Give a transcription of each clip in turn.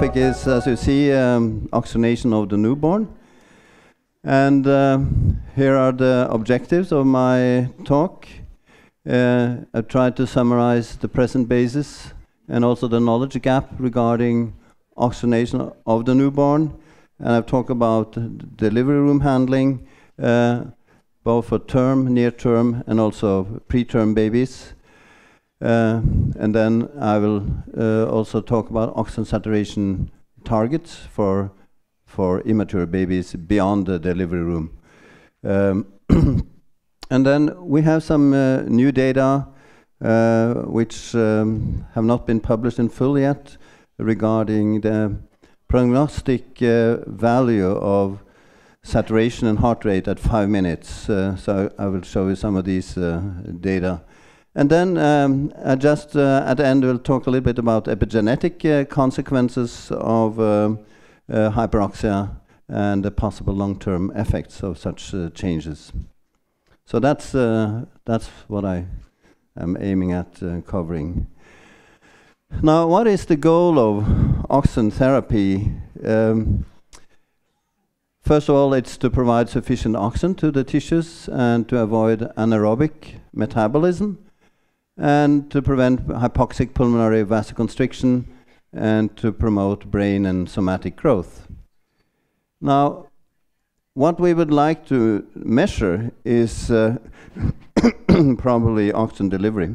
topic is, as you see, um, oxygenation of the newborn. And uh, here are the objectives of my talk. Uh, I've tried to summarize the present basis and also the knowledge gap regarding oxygenation of the newborn. And I've talked about delivery room handling, uh, both for term, near term, and also preterm babies. Uh, and then I will uh, also talk about oxygen saturation targets for for immature babies beyond the delivery room. Um, and then we have some uh, new data uh, which um, have not been published in full yet regarding the prognostic uh, value of saturation and heart rate at five minutes. Uh, so I will show you some of these data. And then um, just uh, at the end we'll talk a little bit about epigenetic uh, consequences of uh, uh hyperoxia and the possible long-term effects of such uh, changes. So that's that's what I am aiming at covering. Now, what is the goal of oxygen therapy? Um, First of all, it's to provide sufficient oxygen to the tissues and to avoid anaerobic metabolism and to prevent hypoxic pulmonary vasoconstriction and to promote brain and somatic growth. Now, what we would like to measure is uh, probably oxygen delivery.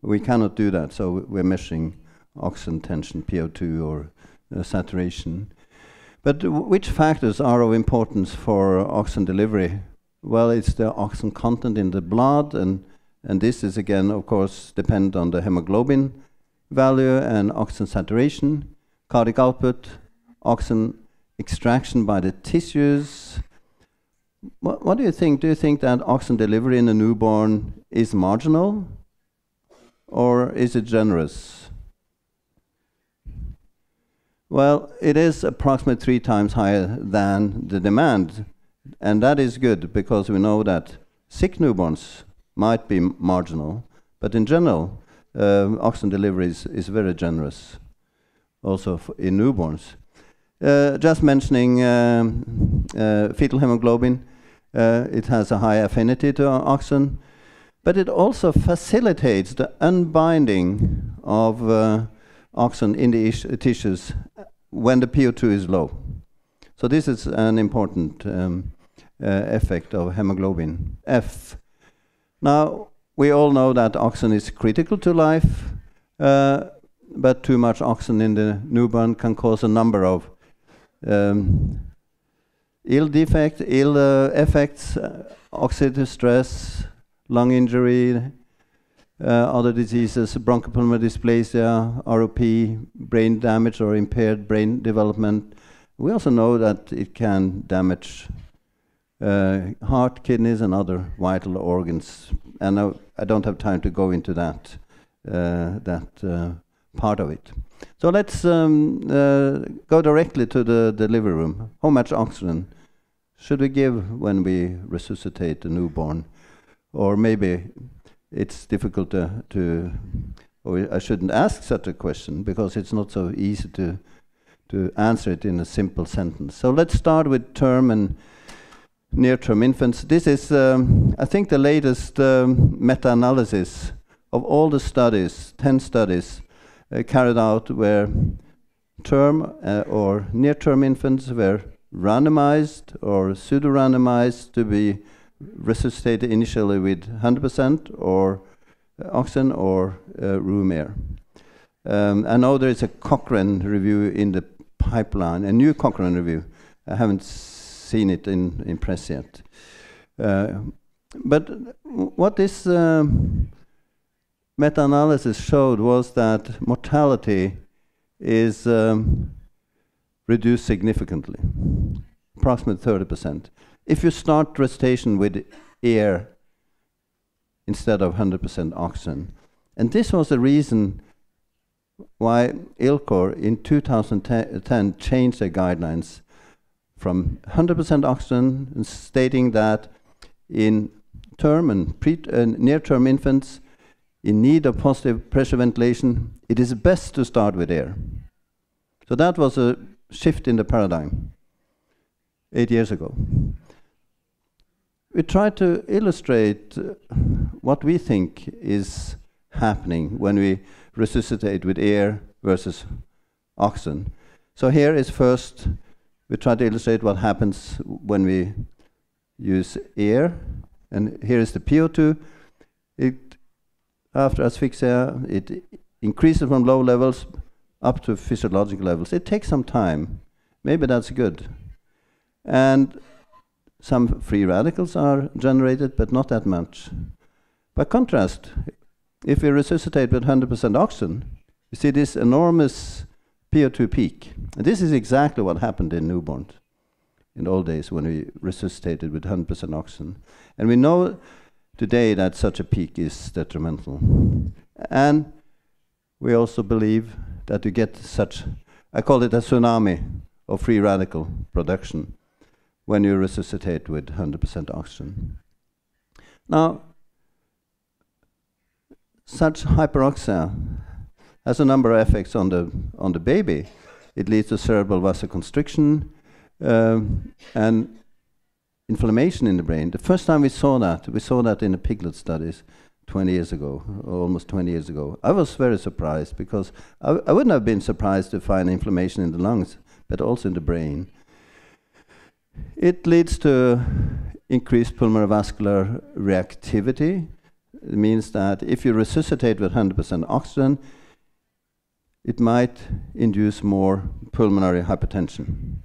We cannot do that, so we're measuring oxygen tension, PO2, or uh, saturation. But which factors are of importance for oxygen delivery? Well, it's the oxygen content in the blood and and this is again, of course, dependent on the hemoglobin value and oxygen saturation, cardiac output, oxygen extraction by the tissues. What, what do you think? Do you think that oxygen delivery in a newborn is marginal or is it generous? Well, it is approximately three times higher than the demand. And that is good because we know that sick newborns might be marginal, but in general, uh, oxygen delivery is, is very generous, also in newborns. Uh, just mentioning um, uh, fetal hemoglobin, uh, it has a high affinity to oxygen, but it also facilitates the unbinding of uh, oxygen in the tissues when the PO2 is low. So this is an important um, uh, effect of hemoglobin F. Now, we all know that oxygen is critical to life, uh, but too much oxygen in the newborn can cause a number of um, ill defects, ill uh, effects, uh, oxidative stress, lung injury, uh, other diseases, bronchopulmonary dysplasia, ROP, brain damage or impaired brain development. We also know that it can damage heart, kidneys, and other vital organs. And I, I don't have time to go into that uh, that uh, part of it. So let's um, uh, go directly to the delivery room. How much oxygen should we give when we resuscitate the newborn? Or maybe it's difficult to, to I shouldn't ask such a question because it's not so easy to to answer it in a simple sentence. So let's start with term and near-term infants. This is, um, I think, the latest um, meta-analysis of all the studies, 10 studies uh, carried out where term uh, or near-term infants were randomized or pseudo-randomized to be resuscitated initially with 100% or uh, or uh, room air. Um, I know there is a Cochrane review in the pipeline, a new Cochrane review. I haven't seen it in, in press yet. Uh, but what this uh, meta-analysis showed was that mortality is um, reduced significantly, approximately 30%. If you start resuscitation with air instead of 100% oxygen. And this was the reason why ILCOR in 2010 changed their guidelines from 100% oxygen, and stating that in term and uh, near-term infants in need of positive pressure ventilation, it is best to start with air. So that was a shift in the paradigm eight years ago. We try to illustrate uh, what we think is happening when we resuscitate with air versus oxygen. So here is first, we try to illustrate what happens when we use air. And here is the PO2. It, after asphyxia, it increases from low levels up to physiological levels. It takes some time. Maybe that's good. And some free radicals are generated, but not that much. By contrast, if we resuscitate with 100% oxygen, you see this enormous PO2 peak. And this is exactly what happened in newborns in old days when we resuscitated with 100% oxygen. And we know today that such a peak is detrimental. And we also believe that you get such, I call it a tsunami of free radical production when you resuscitate with 100% oxygen. Now, such hyperoxia has a number of effects on the, on the baby. It leads to cerebral vasoconstriction um, and inflammation in the brain. The first time we saw that, we saw that in the piglet studies 20 years ago, almost 20 years ago. I was very surprised because I, I wouldn't have been surprised to find inflammation in the lungs, but also in the brain. It leads to increased pulmonary vascular reactivity. It means that if you resuscitate with 100% oxygen, it might induce more pulmonary hypertension.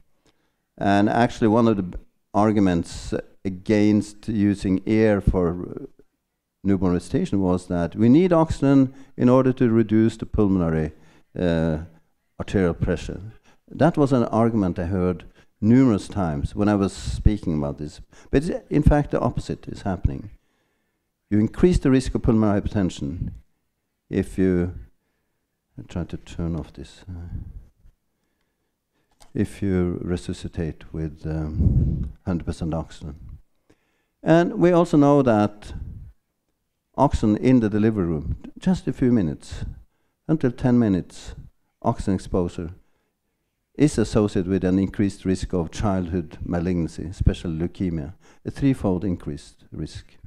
And actually, one of the arguments against using air for newborn resuscitation was that we need oxygen in order to reduce the pulmonary uh, arterial pressure. That was an argument I heard numerous times when I was speaking about this. But in fact, the opposite is happening. You increase the risk of pulmonary hypertension if you. I try to turn off this. Uh, if you resuscitate with 100% um, oxygen. And we also know that oxygen in the delivery room, just a few minutes, until 10 minutes, oxygen exposure is associated with an increased risk of childhood malignancy, especially leukemia, a threefold increased risk.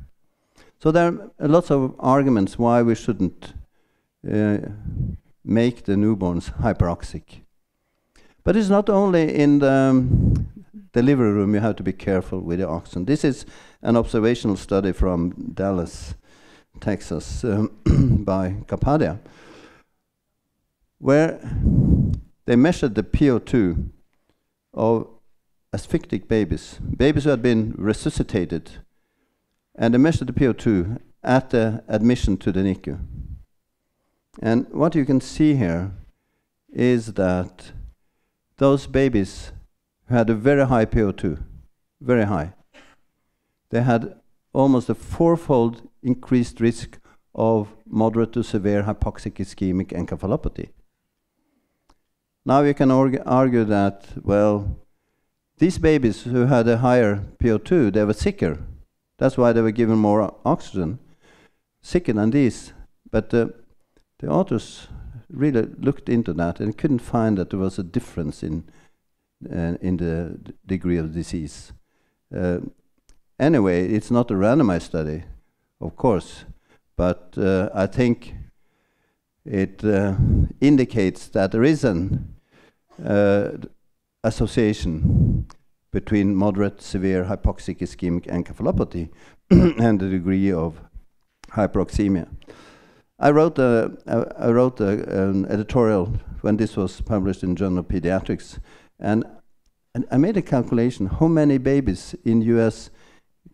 So there are lots of arguments why we shouldn't uh, make the newborns hyperoxic. But it's not only in the um, delivery room you have to be careful with the oxygen. This is an observational study from Dallas, Texas, um, by Kapadia, where they measured the PO2 of asphyctic babies, babies who had been resuscitated, and they measured the PO2 at the admission to the NICU. And what you can see here is that those babies who had a very high PO2, very high, they had almost a fourfold increased risk of moderate to severe hypoxic ischemic encephalopathy. Now you can argue that, well, these babies who had a higher PO2, they were sicker. That's why they were given more oxygen, sicker than these. But uh, the authors really looked into that and couldn't find that there was a difference in, uh, in the degree of disease. Uh, anyway, it's not a randomized study, of course, but uh, I think it uh, indicates that there is an uh, association between moderate severe hypoxic ischemic encephalopathy and the degree of hyperoxemia. I wrote, a, I wrote a, an editorial when this was published in Journal of Pediatrics, and, and I made a calculation how many babies in US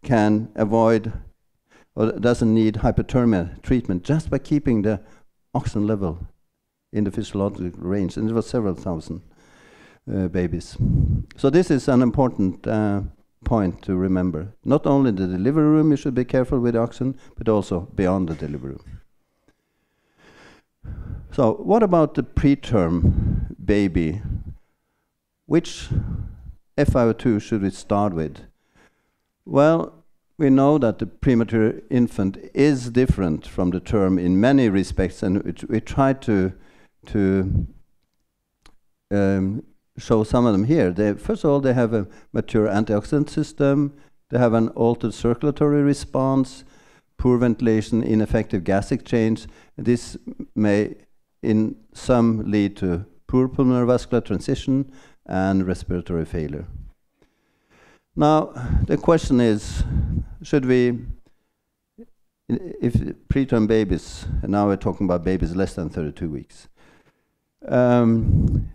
can avoid or doesn't need hypothermia treatment just by keeping the oxygen level in the physiological range, and it was several thousand uh, babies. So this is an important uh, point to remember. Not only the delivery room you should be careful with oxygen, but also beyond the delivery room. So what about the preterm baby? Which FiO2 should we start with? Well, we know that the premature infant is different from the term in many respects, and we, try to, to um, show some of them here. They, first of all, they have a mature antioxidant system. They have an altered circulatory response, poor ventilation, ineffective gas exchange. This may, in some, lead to poor pulmonary vascular transition and respiratory failure. Now, the question is, should we, if preterm babies, and now we're talking about babies less than 32 weeks, um,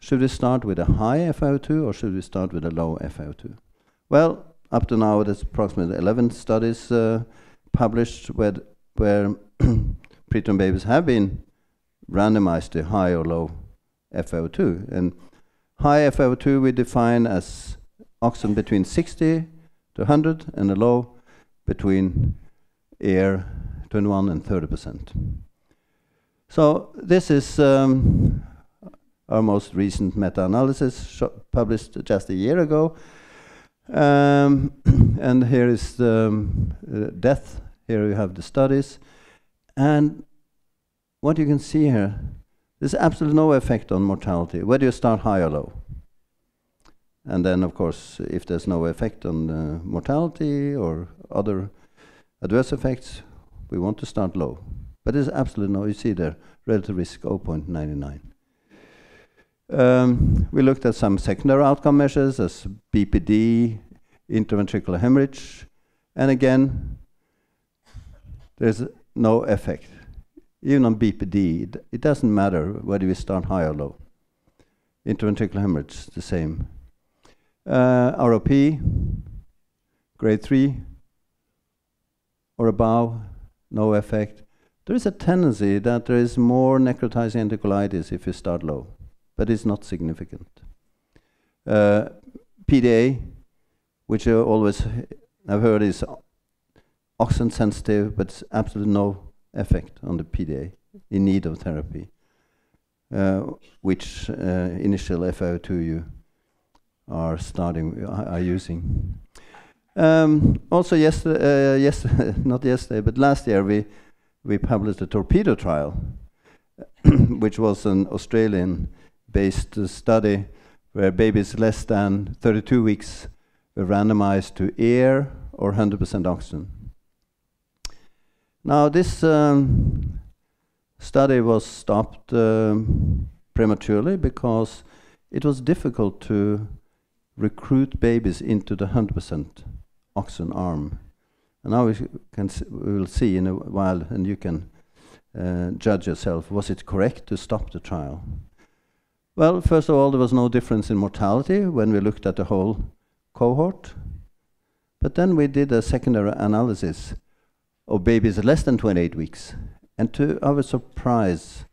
should we start with a high FiO2 or should we start with a low FiO2? Well, up to now, there's approximately 11 studies uh, published where, where preterm babies have been randomized to high or low FiO2. And high FiO2 we define as oxygen between 60 to 100 and a low between air 21 and 30 percent. So this is um, our most recent meta-analysis published just a year ago. Um, and here is the um, uh, death. Here you have the studies. And what you can see here, there's absolutely no effect on mortality, whether you start high or low. And then, of course, if there's no effect on uh, mortality or other adverse effects, we want to start low. But there's absolutely no, you see there, relative risk 0.99. Um, we looked at some secondary outcome measures as BPD, intraventricular hemorrhage, and again, there's no effect. Even on BPD, it, doesn't matter whether we start high or low. Intraventricular hemorrhage, the same. Uh, ROP, grade 3 or above, no effect. There is a tendency that there is more necrotizing enterocolitis if you start low, but it's not significant. Uh, PDA, which I always have heard is oxygen sensitive, but absolutely no effect on the PDA in need of therapy, uh, which uh, initial FiO2 you are starting are using. Um, also, yesterday, uh, yes, not yesterday, but last year we we published a TORPIDO trial, which was an Australian-based uh, study where babies less than 32 weeks were randomized to air or 100% oxygen. Now, this um, study was stopped um, prematurely because it was difficult to recruit babies into the 100% oxygen arm. And now we, can we will see in a while, and you can uh, judge yourself, was it correct to stop the trial? Well, first of all, there was no difference in mortality when we looked at the whole cohort. But then we did a secondary analysis of babies less than 28 weeks. And to our surprise,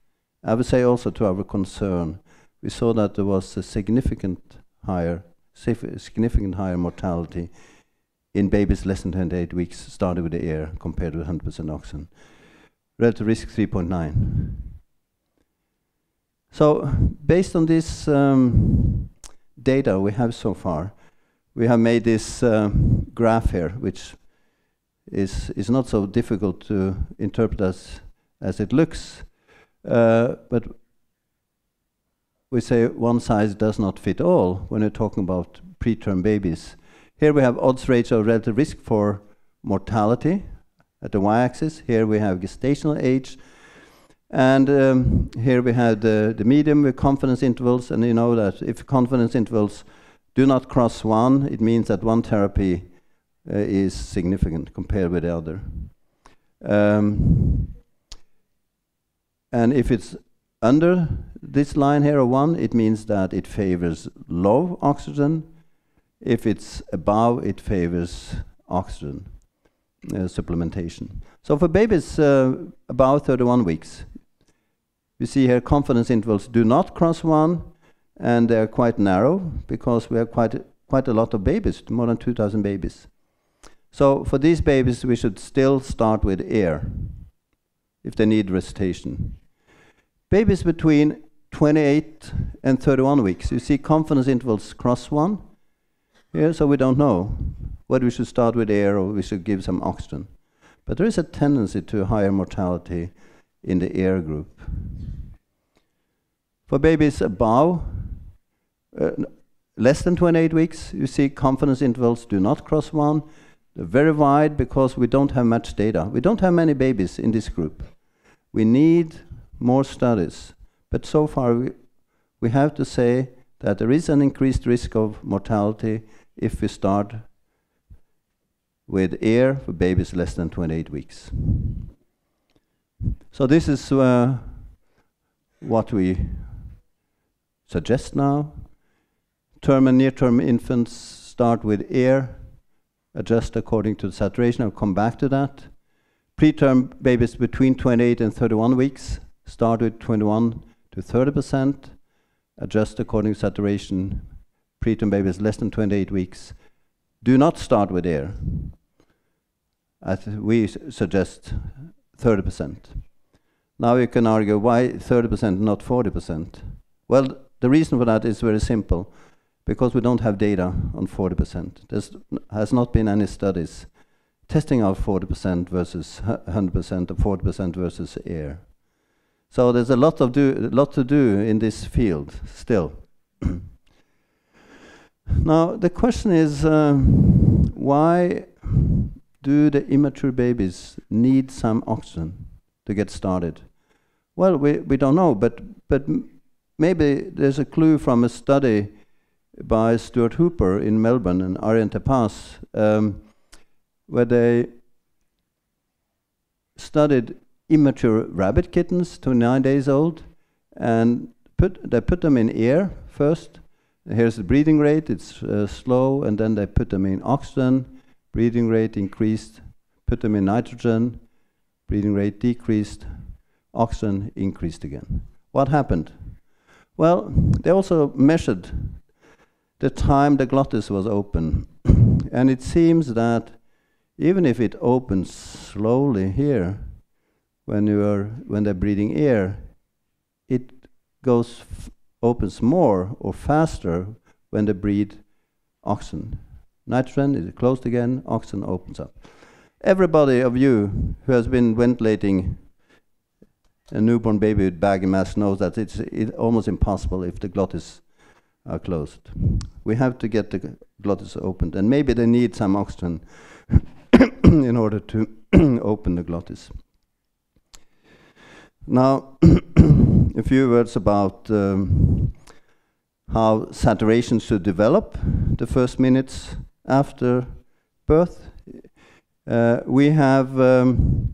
I would say also to our concern, we saw that there was a significant higher significant higher mortality in babies less than 28 weeks started with the air compared with 100% oxygen. Relative risk 3.9. So based on this um, data we have so far, we have made this uh, graph here, which is, is not so difficult to interpret as, as it looks. Uh, but we say one size does not fit all when we're talking about preterm babies. Here we have odds ratio of relative risk for mortality at the y-axis. Here we have gestational age. And um, here we have the, the medium with confidence intervals. And you know that if confidence intervals do not cross one, it means that one therapy uh, is significant compared with the other. Um, and if it's under this line here of 1, it means that it favors low oxygen. If it's above, it favors oxygen uh, supplementation. So for babies uh, about 31 weeks, you see here confidence intervals do not cross 1, and they're quite narrow because we have quite a, quite a lot of babies, more than 2,000 babies. So for these babies, we should still start with air if they need resuscitation. Babies between 28 and 31 weeks, you see confidence intervals cross one here, so we don't know whether we should start with air or we should give some oxygen. But there is a tendency to higher mortality in the air group. For babies above uh, less than 28 weeks, you see confidence intervals do not cross one. They're very wide because we don't have much data. We don't have many babies in this group. We need more studies. But so far, we, we have to say that there is an increased risk of mortality if we start with air for babies less than 28 weeks. So this is uh, what we suggest now. Term and near-term infants start with air, adjust according to the saturation. I'll come back to that. Preterm babies between 28 and 31 weeks start with 21 to 30 percent, adjust according to saturation. Preterm babies less than 28 weeks do not start with air. As we suggest 30%. Now you can argue why 30% not 40%? Well, the reason for that is very simple. Because we don't have data on 40%. There has not been any studies testing out 40% versus 100% or 40% versus air. So there's a lot of do, lot to do in this field still. now the question is, um, why do the immature babies need some oxygen to get started? Well, we, we don't know, but, but maybe there's a clue from a study by Stuart Hooper in Melbourne and Arjan te Pas, um, where they studied immature rabbit kittens to nine days old, and put, they put them in air first. Here's the breathing rate, it's uh, slow, and then they put them in oxygen, breathing rate increased, put them in nitrogen, breathing rate decreased, oxygen increased again. What happened? Well, they also measured the time the glottis was open. and it seems that even if it opens slowly here, when you are when they're breathing air, it goes opens more or faster when they breathe oxygen. Nitrogen is closed again, oxygen opens up. Everybody of you who has been ventilating a newborn baby with bag and mask knows that it's it almost impossible if the glottis are closed. We have to get the glottis opened, and maybe they need some oxygen in order to open the glottis. Now, a few words about um, how saturation should develop the first minutes after birth. Uh, we have um,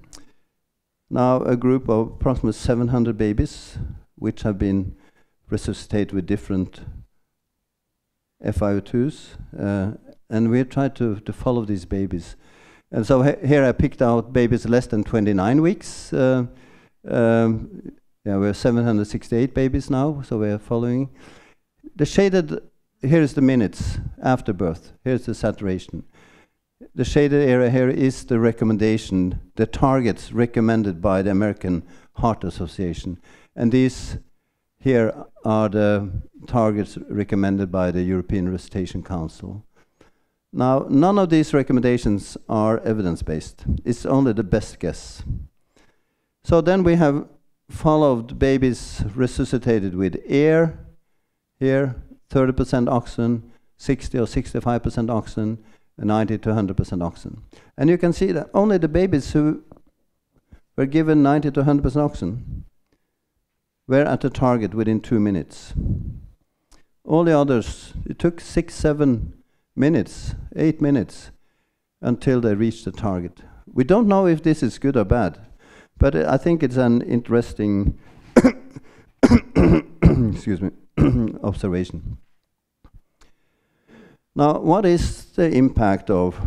now a group of approximately 700 babies which have been resuscitated with different FiO2s, uh, and we tried to, to follow these babies. And so here I picked out babies less than 29 weeks. Uh, um, yeah, we're 768 babies now, so we're following. The shaded, here is the minutes after birth. Here's the saturation. The shaded area here is the recommendation, the targets recommended by the American Heart Association. And these here are the targets recommended by the European Resuscitation Council. Now, none of these recommendations are evidence-based. It's only the best guess. So then we have followed babies resuscitated with air, here 30% oxygen, 60 or 65% oxygen, 90 to 100% oxygen. And you can see that only the babies who were given 90 to 100% oxygen were at the target within two minutes. All the others, it took six, seven minutes, eight minutes until they reached the target. We don't know if this is good or bad, but I think it's an interesting excuse me observation. Now, what is the impact of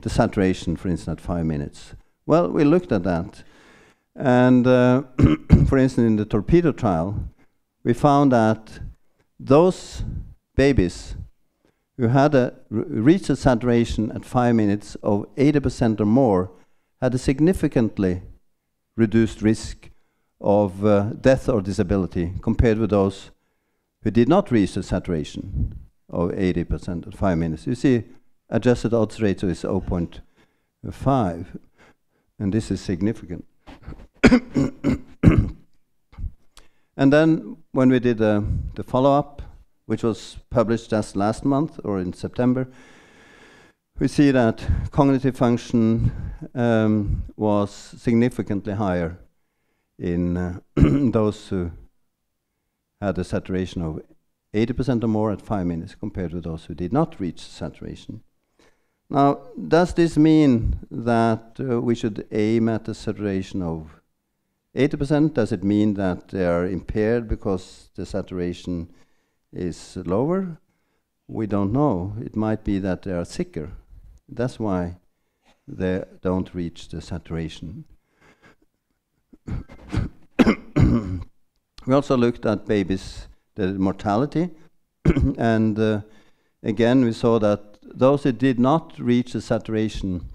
the saturation, for instance, at five minutes? Well, we looked at that. And uh, for instance, in the TORPIDO trial, we found that those babies who had a reached a saturation at five minutes of 80% or more had a significantly reduced risk of uh, death or disability compared with those who did not reach the saturation of 80% at five minutes. You see, adjusted odds ratio is 0.5, and this is significant. And then when we did uh, the follow-up, which was published just last month or in September, we see that cognitive function um, was significantly higher in uh, those who had a saturation of 80% or more at five minutes compared to those who did not reach saturation. Now, does this mean that uh, we should aim at a saturation of 80%? Does it mean that they are impaired because the saturation is lower? We don't know. It might be that they are sicker. That's why they don't reach the saturation. we also looked at babies, the mortality, and uh, again we saw that those who did not reach the saturation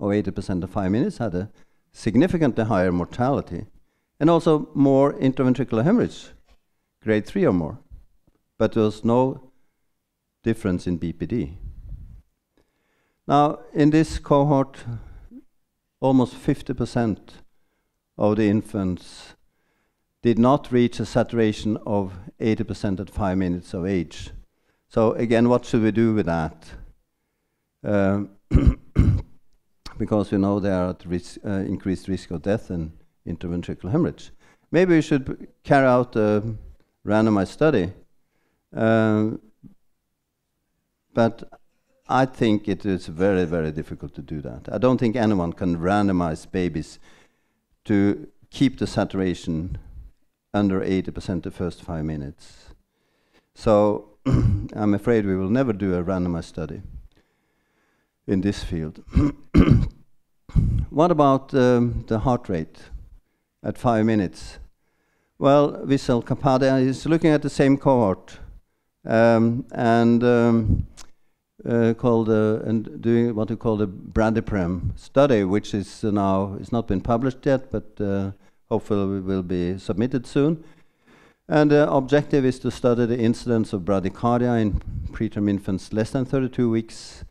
of 80% of five minutes had a significantly higher mortality and also more intraventricular hemorrhage, grade 3 or more. But there was no difference in BPD. Now, in this cohort, almost 50% of the infants did not reach a saturation of 80% at five minutes of age. So again, what should we do with that? Uh, because we know they are at risk, uh, increased risk of death and intraventricular hemorrhage. Maybe we should carry out a randomized study. Uh, but I think it is very, very difficult to do that. I don't think anyone can randomize babies to keep the saturation under 80% the first five minutes. So I'm afraid we will never do a randomized study in this field. what about um, the heart rate at five minutes? Well, Vishal Kapadia is looking at the same cohort um, and um, uh, called uh, and doing what we call the Bradyprem study, which is uh, now it's not been published yet, but uh, hopefully will be submitted soon. And the objective is to study the incidence of bradycardia in preterm infants less than 32 weeks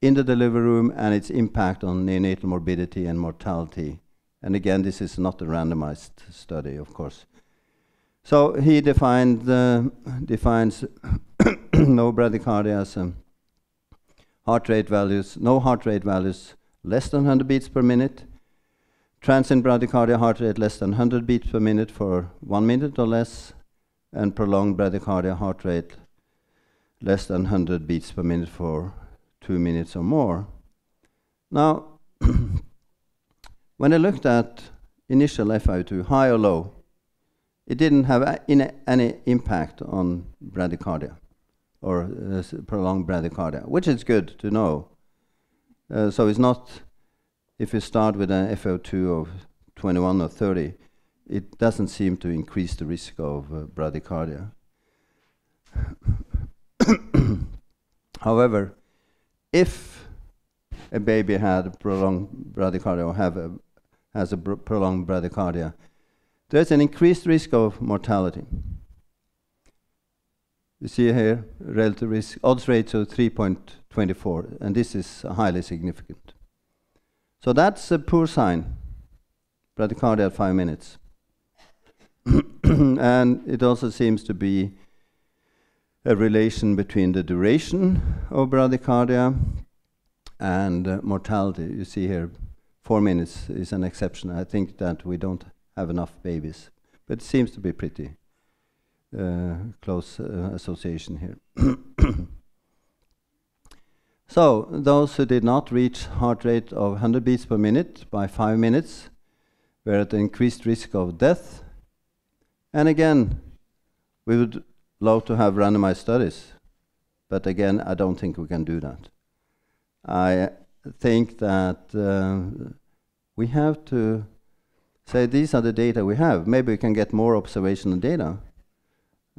in the delivery room and its impact on neonatal morbidity and mortality. And again, this is not a randomized study, of course. So he defined uh, defines no bradycardia as um, heart rate values, no heart rate values less than 100 beats per minute, transient bradycardia heart rate less than 100 beats per minute for one minute or less, and prolonged bradycardia heart rate less than 100 beats per minute for two minutes or more. Now, when I looked at initial FiO2, high or low, it didn't have any impact on bradycardia or uh, prolonged bradycardia, which is good to know. Uh, so it's not, if you start with an FO2 of 21 or 30, it doesn't seem to increase the risk of uh, bradycardia. However, if a baby had prolonged bradycardia or have a, has a prolonged bradycardia, there's an increased risk of mortality. You see here, relative risk, odds ratio 3.24, and this is highly significant. So that's a poor sign, bradycardia at five minutes. and it also seems to be a relation between the duration of bradycardia and uh, mortality. You see here, four minutes is an exception. I think that we don't have enough babies, but it seems to be pretty uh, close uh, association here. so those who did not reach heart rate of 100 beats per minute by five minutes were at increased risk of death. And again, we would love to have randomized studies, but again, I don't think we can do that. I think that uh, we have to say these are the data we have. Maybe we can get more observational data,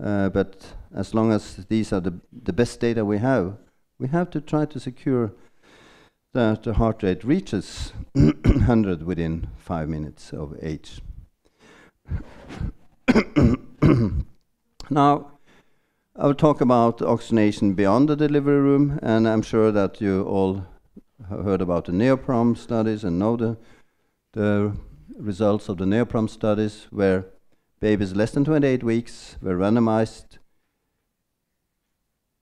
uh, but as long as these are the, the best data we have, we have to try to secure that the heart rate reaches 100 within five minutes of age. now, I will talk about oxygenation beyond the delivery room, and I'm sure that you all have heard about the NEOPROM studies and know the, the results of the NEOPROM studies, where babies less than 28 weeks were randomized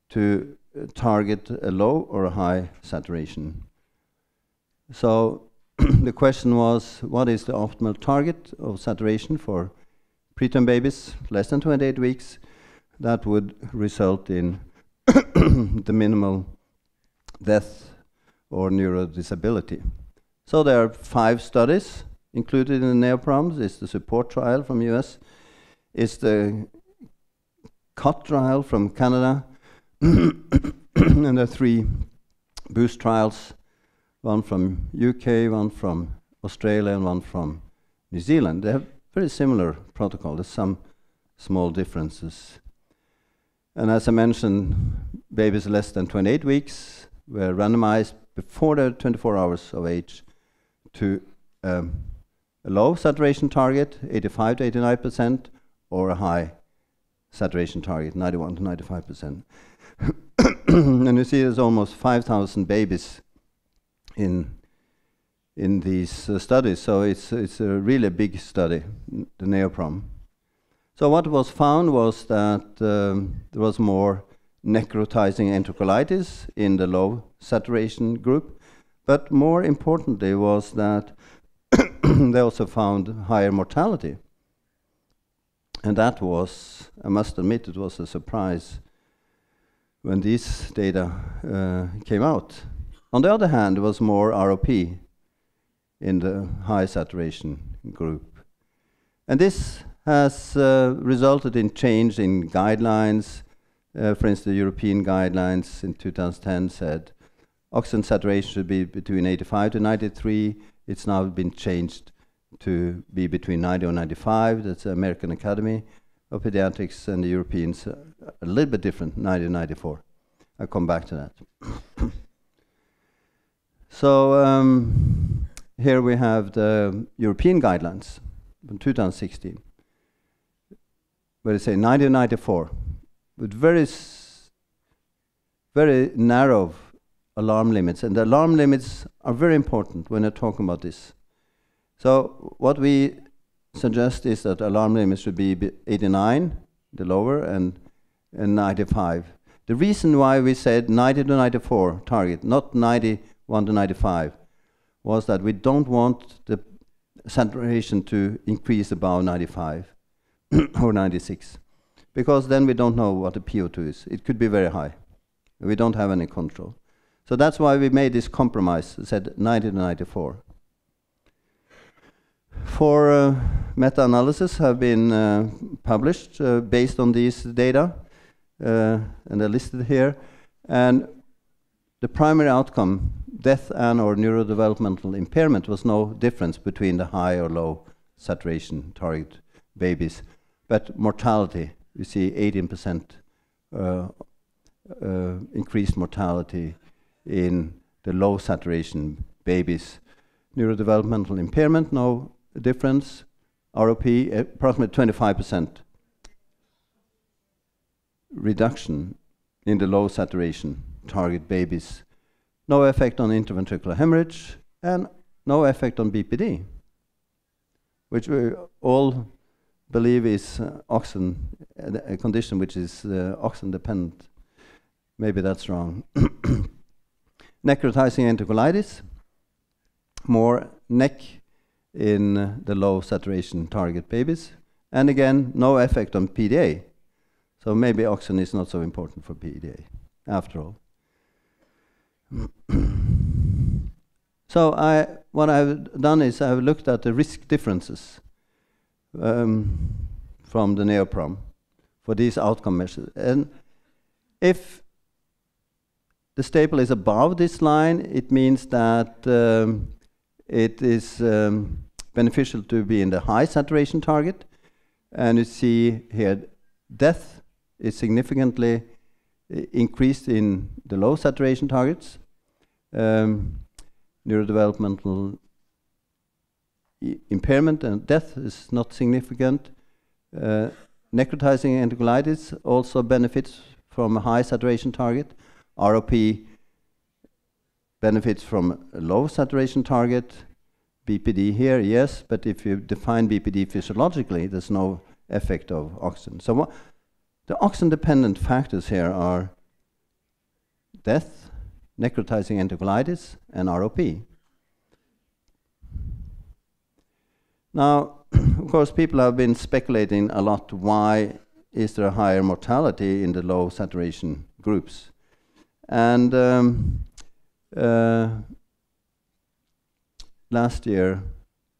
to target a low or a high saturation. So the question was, what is the optimal target of saturation for preterm babies less than 28 weeks? That would result in the minimal death or neurodisability. So there are five studies included in the NeoProms. It's the support trial from US. It's the COT trial from Canada. and there are three boost trials, one from UK, one from Australia, and one from New Zealand. They have very similar protocol. There's some small differences. And as I mentioned, babies less than 28 weeks were randomized before they're 24 hours of age to um, a low saturation target, 85 to 89 percent, or a high saturation target, 91 to 95 percent. and you see there's almost 5,000 babies in in these uh, studies, so it's it's a really big study, the NeoProm. So what was found was that um, there was more necrotizing enterocolitis in the low saturation group, but more importantly was that they also found higher mortality. And that was, I must admit, it was a surprise when these data uh, came out. On the other hand, there was more ROP in the high saturation group. And this has uh, resulted in change in guidelines. Uh, for instance, the European guidelines in 2010 said oxygen saturation should be between 85 to 93. It's now been changed to be between 90 and 95. That's the American Academy of Pediatrics and the Europeans, uh, a little bit different, 1994. I'll come back to that. so um, here we have the European guidelines from 2016, where they say 90 94, with very, very narrow alarm limits. And the alarm limits are very important when you're talking about this. So what we suggest is that alarm limit should be 89, the lower, and, and 95. The reason why we said 90 to 94 target, not 91 to 95, was that we don't want the saturation to increase above 95 or 96, because then we don't know what the PO2 is. It could be very high. We don't have any control. So that's why we made this compromise, said 90 to 94. Four uh, meta-analyses have been uh, published uh, based on these data, uh, and they're listed here. And the primary outcome, death and or neurodevelopmental impairment, was no difference between the high or low saturation target babies. But mortality, you see 18% uh, uh, increased mortality in the low saturation babies. Neurodevelopmental impairment, no difference. ROP, approximately 25% reduction in the low saturation target babies. No effect on intraventricular hemorrhage and no effect on BPD, which we all believe is uh, oxygen, a condition which is uh, oxygen dependent. Maybe that's wrong. necrotizing enterocolitis, more neck in the low saturation target babies, and again, no effect on PDA. So maybe oxygen is not so important for PDA after all. so I, what I've done is I've looked at the risk differences um, from the NeoProm for these outcome measures. And if the staple is above this line, it means that um, it is um, beneficial to be in the high saturation target. And you see here, death is significantly increased in the low saturation targets. Um, neurodevelopmental impairment and death is not significant. Uh, necrotizing enterocolitis also benefits from a high saturation target. ROP benefits from a low saturation target. BPD here, yes, but if you define BPD physiologically, there's no effect of oxygen. So the oxygen-dependent factors here are death, necrotizing enterocolitis, and ROP. Now, of course, people have been speculating a lot why is there a higher mortality in the low saturation groups. And um, uh, last year,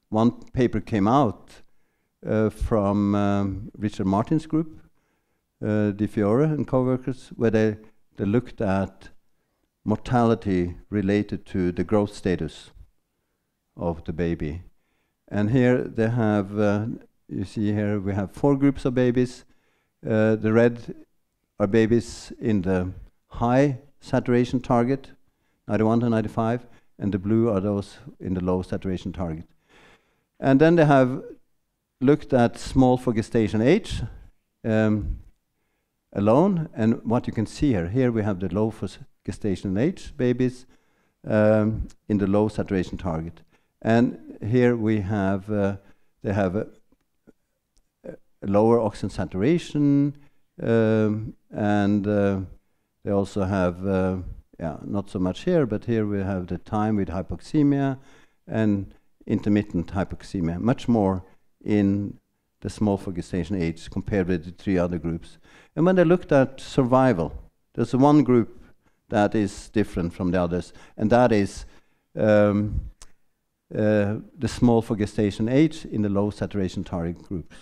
one paper came out uh, from um, Richard Martin's group, uh, Di Fiore and co-workers, where they, they looked at mortality related to the growth status of the baby. And here they have, uh, you see here, we have four groups of babies. Uh, the red are babies in the high saturation target, 91 to 95, and the blue are those in the low saturation target. And then they have looked at small for gestation age um, alone, and what you can see here, here we have the low for gestation age babies um, in the low saturation target. And here we have, uh, they have a, a, lower oxygen saturation, um, and uh, they also have, uh, yeah, not so much here, but here we have the time with hypoxemia and intermittent hypoxemia, much more in the small for gestation age compared with the three other groups. And when they looked at survival, there's one group that is different from the others, and that is um, uh, the small for gestation age in the low saturation target groups,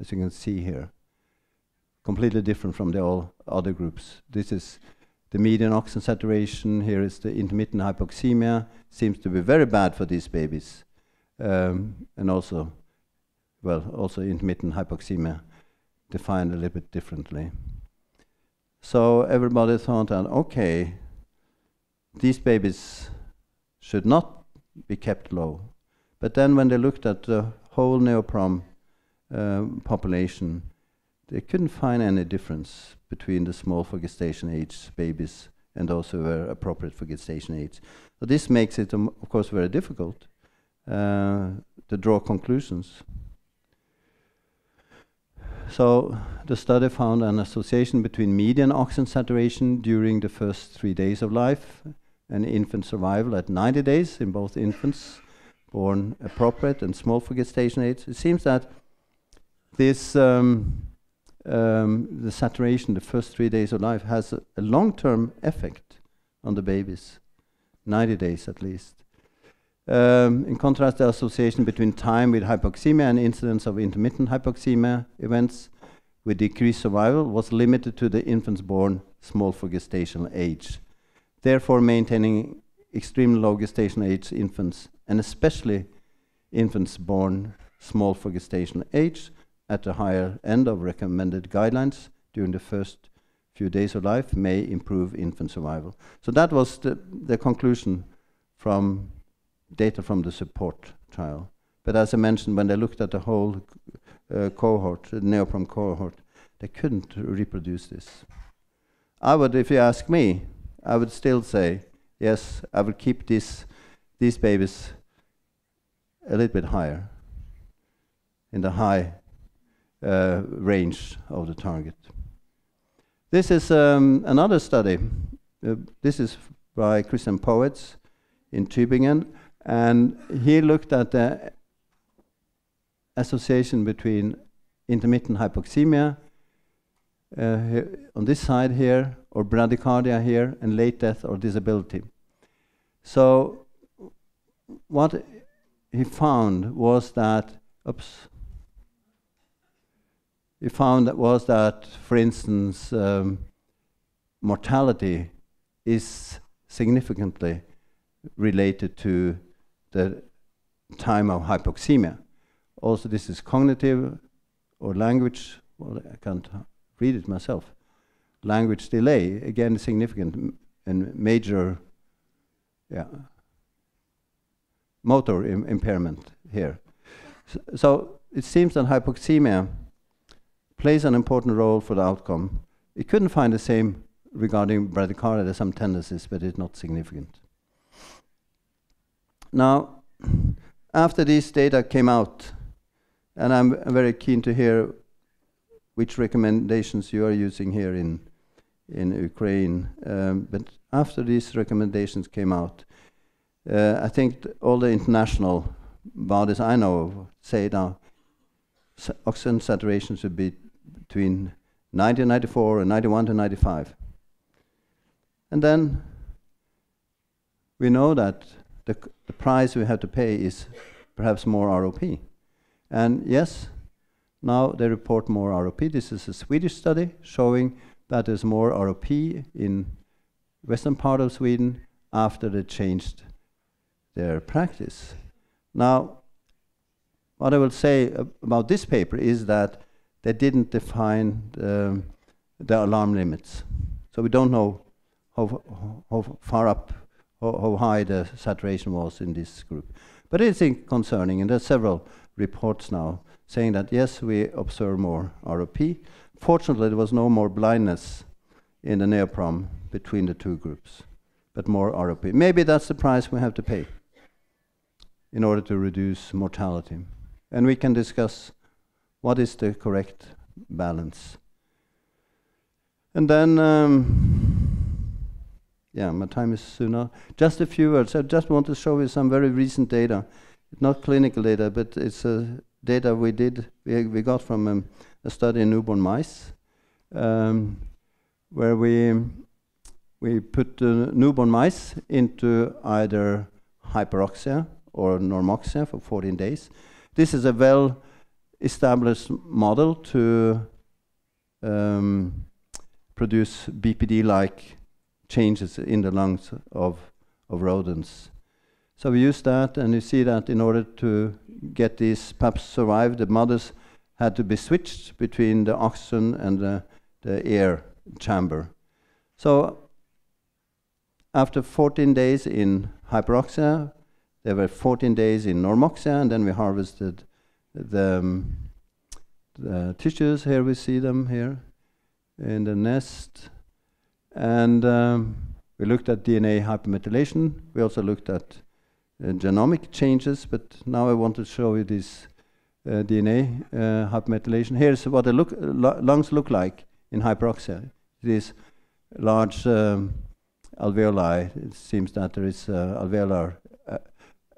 as you can see here. Completely different from the all other groups. This is the median oxygen saturation. Here is the intermittent hypoxemia. Seems to be very bad for these babies. Um, and also, well, also intermittent hypoxemia defined a little bit differently. So everybody thought that, okay, these babies should not be kept low. But then when they looked at the whole neoprom uh, population, they couldn't find any difference between the small for gestation age babies and those who were appropriate for gestation age. So this makes it, um, of course, very difficult uh, to draw conclusions. So the study found an association between median oxygen saturation during the first three days of life and infant survival at 90 days in both infants born appropriate and small for gestation age. It seems that this um, um, the saturation the first three days of life has a, a long-term effect on the babies, 90 days at least. Um, in contrast, the association between time with hypoxemia and incidence of intermittent hypoxemia events with decreased survival was limited to the infants born small for gestational age. Therefore, maintaining extremely low gestational age infants, and especially infants born small for gestational age at the higher end of recommended guidelines during the first few days of life may improve infant survival. So that was the, the conclusion from data from the support trial. But as I mentioned, when they looked at the whole uh, cohort, the neoprom cohort, they couldn't reproduce this. I would, if you ask me, I would still say, yes, I would keep this, these babies a little bit higher, in the high uh, range of the target. This is um, another study. Uh, this is by Christian Poets in Tübingen. And he looked at the association between intermittent hypoxemia uh, on this side here, or bradycardia here, and late death or disability. So, what he found was that, oops, he found that was that, for instance, um, mortality is significantly related to the time of hypoxemia. Also, this is cognitive or language, well, I can't read it myself. Language delay, again, significant and major yeah, motor Im impairment here. So, so it seems that hypoxemia plays an important role for the outcome. It couldn't find the same regarding bradycardia. There's some tendencies, but it's not significant. Now, after these data came out, and I'm very keen to hear which recommendations you are using here in in Ukraine. Um, but after these recommendations came out, uh, I think all the international bodies I know of say now oxygen saturation should be between 1994 and 94 and 91 to 95. And then we know that the, the price we have to pay is perhaps more ROP. And yes, now they report more ROP. This is a Swedish study showing that there's more ROP in western part of Sweden after they changed their practice. Now, what I will say about this paper is that they didn't define the, the alarm limits. So we don't know how, how far up, how, high the saturation was in this group. But it is concerning, and there's several reports now saying that yes, we observe more ROP. Fortunately, there was no more blindness in the NEOPROM between the two groups, but more ROP. Maybe that's the price we have to pay in order to reduce mortality. And we can discuss what is the correct balance. And then, um, yeah, my time is soon up. Just a few words. I just want to show you some very recent data. Not clinical data, but it's uh, data we did, we, we got from um, a study in newborn mice, um, where we, we put newborn mice into either hyperoxia or normoxia for 14 days. This is a well established model to um, produce BPD-like changes in the lungs of, of rodents. So we use that, and you see that in order to get these pups survive, the mothers had to be switched between the oxygen and the, the air chamber. So after 14 days in hyperoxia, there were 14 days in normoxia, and then we harvested the, um, the tissues. Here we see them here in the nest. And um, we looked at DNA hypermethylation. We also looked at uh, genomic changes, but now I want to show you this uh, DNA uh, hypermethylation. Here's what the look, lungs look like in hyperoxia. These large um, alveoli. It seems that there is uh, alveolar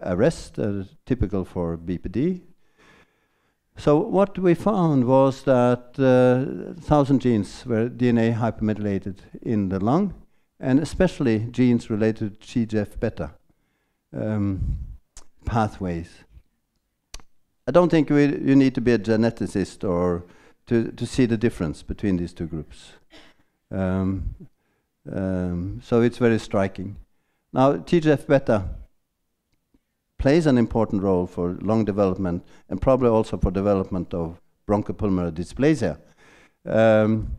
arrest, uh, typical for BPD. So what we found was that uh, 1,000 genes were DNA hypermethylated in the lung, and especially genes related to TGF-beta um, pathways. I don't think we, you need to be a geneticist or to, to see the difference between these two groups. Um, um, so it's very striking. Now, TGF-beta plays an important role for lung development and probably also for development of bronchopulmonary dysplasia. Um,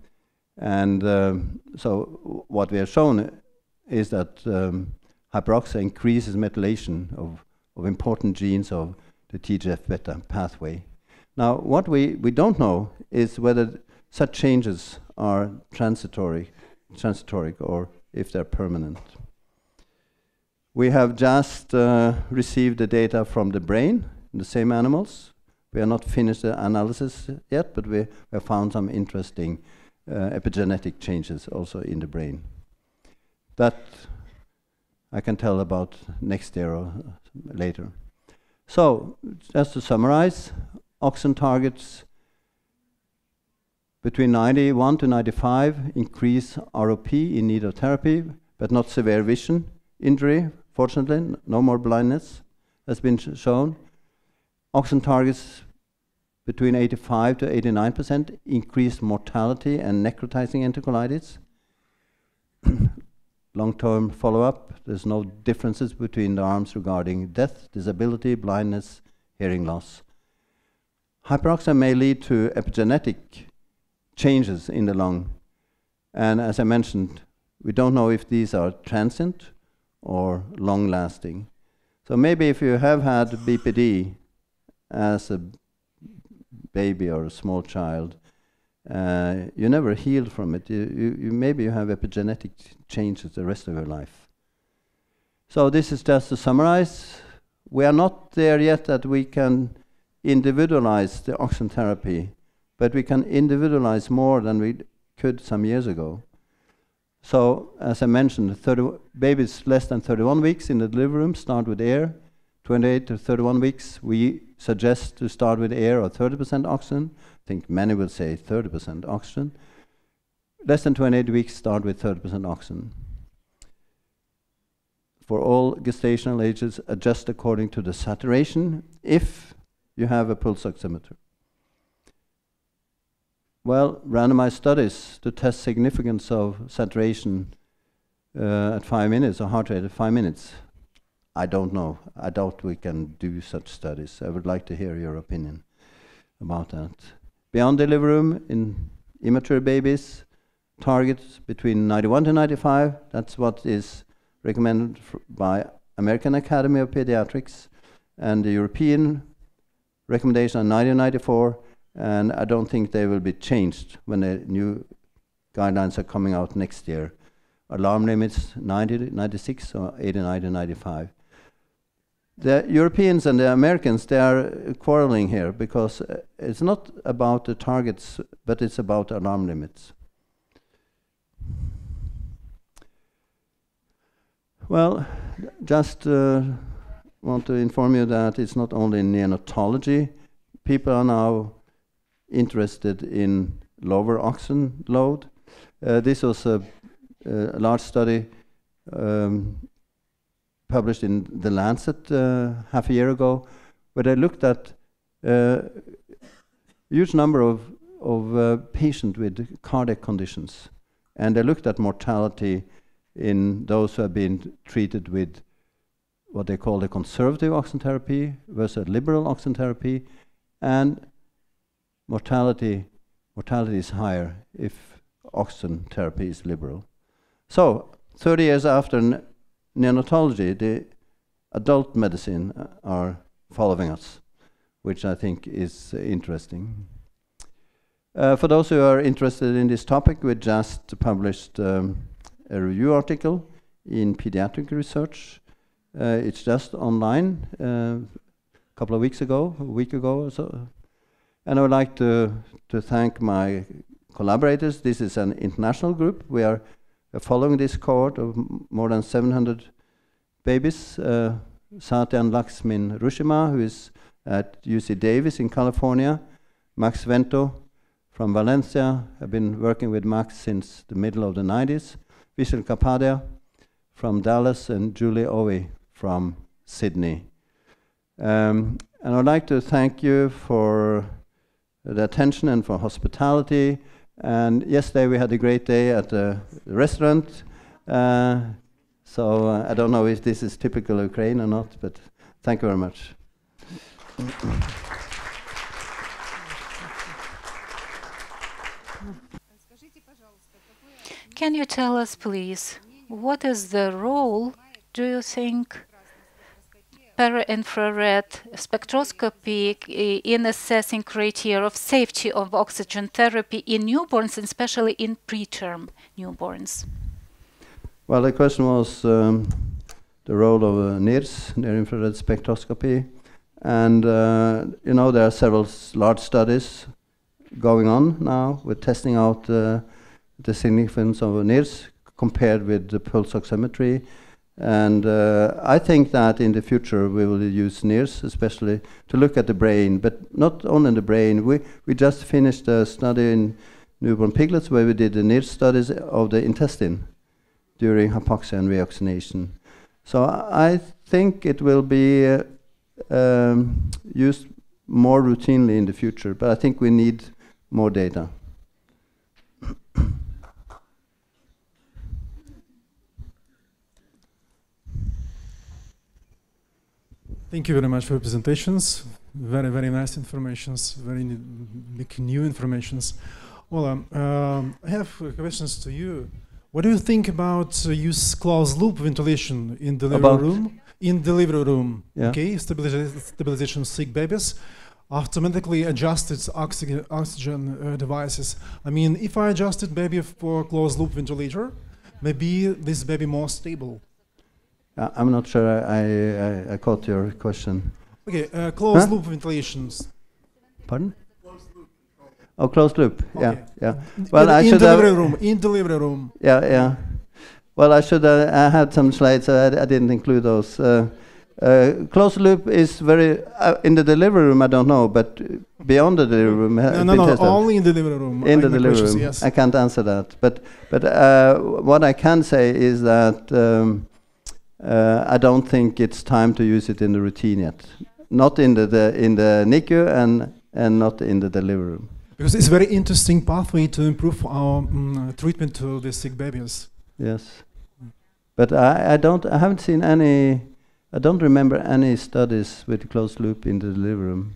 and um, so what we have shown is that um, hyperoxia increases methylation of, of important genes of the TGF-beta pathway. Now, what we, we don't know is whether such changes are transitory, transitory or if they're permanent. We have just uh, received the data from the brain, in the same animals. We have not finished the analysis yet, but we have found some interesting uh, epigenetic changes also in the brain. That I can tell about next year or later. So, just to summarize, oxygen targets between 91 to 95 increase ROP in need of therapy, but not severe vision injury Fortunately, no more blindness has been sh shown. Oxygen targets between 85 to 89% increased mortality and necrotizing enterocolitis. Long-term follow-up, there's no differences between the arms regarding death, disability, blindness, hearing loss. Hyperoxia may lead to epigenetic changes in the lung. And as I mentioned, we don't know if these are transient or long lasting. So maybe if you have had BPD as a baby or a small child, uh, you never healed from it. You, you, you maybe you have epigenetic changes the rest of your life. So this is just to summarize. We are not there yet that we can individualize the oxygen therapy but we can individualize more than we could some years ago. So, as I mentioned, 30 babies less than 31 weeks in the delivery room start with air. 28 to 31 weeks, we suggest to start with air or 30% oxygen. I think many will say 30% oxygen. Less than 28 weeks, start with 30% oxygen. For all gestational ages, adjust according to the saturation if you have a pulse oximeter. Well, randomized studies to test significance of saturation uh, at five minutes or heart rate at five minutes. I don't know. I doubt we can do such studies. I would like to hear your opinion about that. Beyond delivery room in immature babies, targets between 91 to 95. That's what is recommended by American Academy of Pediatrics and the European recommendation on 90 94 and I don't think they will be changed when the new guidelines are coming out next year. Alarm limits 90 96 or 89 to 95. The Europeans and the Americans, they are quarreling here because uh, it's not about the targets, but it's about alarm limits. Well, just uh, want to inform you that it's not only neonatology. People are now interested in lower oxygen load. Uh, this was a, a large study um, published in The Lancet uh, half a year ago, where they looked at a uh, huge number of, of uh, patients with cardiac conditions. And they looked at mortality in those who have been treated with what they call the conservative oxygen therapy versus liberal oxygen therapy, and mortality mortality is higher if oxygen therapy is liberal. So, 30 years after neonatology, the adult medicine uh, are following us, which I think is uh, interesting. Uh, for those who are interested in this topic, we just published um, a review article in Pediatric Research. Uh, it's just online a uh, couple of weeks ago, a week ago or so, and I would like to, to thank my collaborators. This is an international group. We are uh, following this cohort of more than 700 babies. Uh, Satyan Lakshminrusimha, who is at UC Davis in California. Max Vento from Valencia. I've been working with Max since the middle of the 90s. Vishal Kapadia from Dallas and Ju Lee Oei from Sydney. Um, and I'd like to thank you for the attention and for hospitality. And yesterday we had a great day at the restaurant. Uh, so uh, I don't know if this is typical Ukraine or not, but thank you very much. Can you tell us, please, what is the role, do you think, para-infrared spectroscopy in assessing criteria of safety of oxygen therapy in newborns, and especially in preterm newborns? Well, the question was um, the role of uh, NIRS, near-infrared spectroscopy, and uh, you know there are several large studies going on now with testing out uh, the significance of NIRS compared with the pulse oximetry and uh, I think that in the future we will use NIRS, especially to look at the brain, but not only the brain. We, we just finished a study in newborn piglets where we did the NIRS studies of the intestine during hypoxia and reoxygenation. So I think it will be uh, um, used more routinely in the future, but I think we need more data. Thank you very much for your presentations. Very, very nice informations, very big new informations. Um, um, I have questions to you. What do you think about uh, use closed loop ventilation in delivery about room? In delivery room, yeah. okay, stabilization, stabilization sick babies, automatically adjusted oxygen, oxygen uh, devices. I mean, if I adjusted baby for closed loop ventilator, maybe this baby more stable. Uh, I'm not sure I, I, I, caught your question. Okay, uh, closed huh? loop ventilations. Pardon? Closed loop. Oh, closed loop. Yeah, Okay. yeah, In- Well, in, I should have- delivery room. In delivery room. yeah, yeah. Well, I should. Uh, I had some slides. I, I didn't include those. Uh, uh, closed loop is very uh, in the delivery room. I don't know, but beyond the delivery room, No, no, no. tested. Only in the delivery room. in I- the delivery room. Yes. I can't answer that. But but uh, what I can say is that um, uh, I don't think it's time to use it in the routine yet. Not in the, the in the NICU and and not in the delivery room. Because it's a very interesting pathway to improve our mm, treatment to the sick babies. Yes. But I, I don't I haven't seen any I don't remember any studies with closed loop in the delivery room.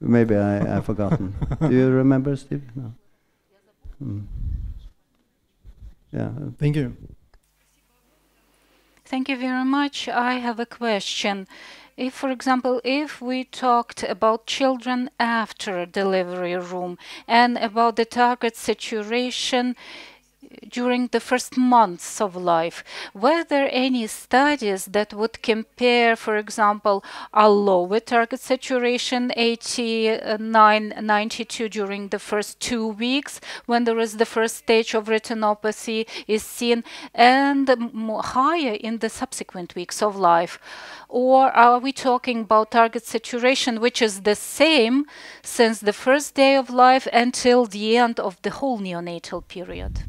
Maybe I, I've forgotten. Do you remember, Steve? No. Mm. Yeah. uh, Thank you. Thank you very much. I have a question. If, for example, if we talked about children after delivery room and about the target saturation during the first months of life, were there any studies that would compare, for example, a lower target saturation, 89, 92 during the first two weeks when there is the first stage of retinopathy is seen, and higher in the subsequent weeks of life? Or are we talking about target saturation, which is the same since the first day of life until the end of the whole neonatal period?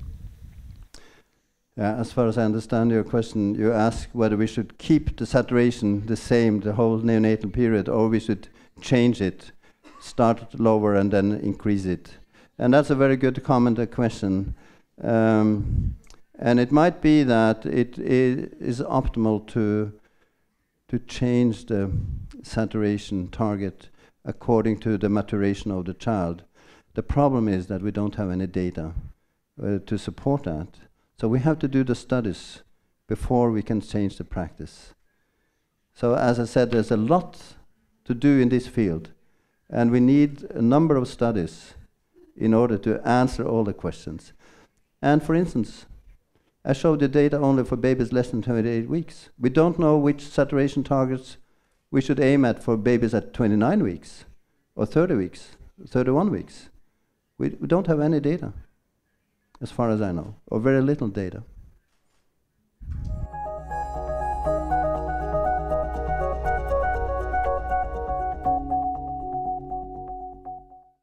As far as I understand your question, you ask whether we should keep the saturation the same the whole neonatal period, or we should change it, start lower and then increase it. And that's a very good comment, a question. Um, and it might be that it i- is optimal to to change the saturation target according to the maturation of the child. The problem is that we don't have any data uh, to support that. So we have to do the studies before we can change the practice. So as I said, there's a lot to do in this field, and we need a number of studies in order to answer all the questions. And for instance, I showed the data only for babies less than 28 weeks. We don't know which saturation targets we should aim at for babies at 29 weeks, or 30 weeks, 31 weeks. We, we don't have any data as far as I know, or very little data.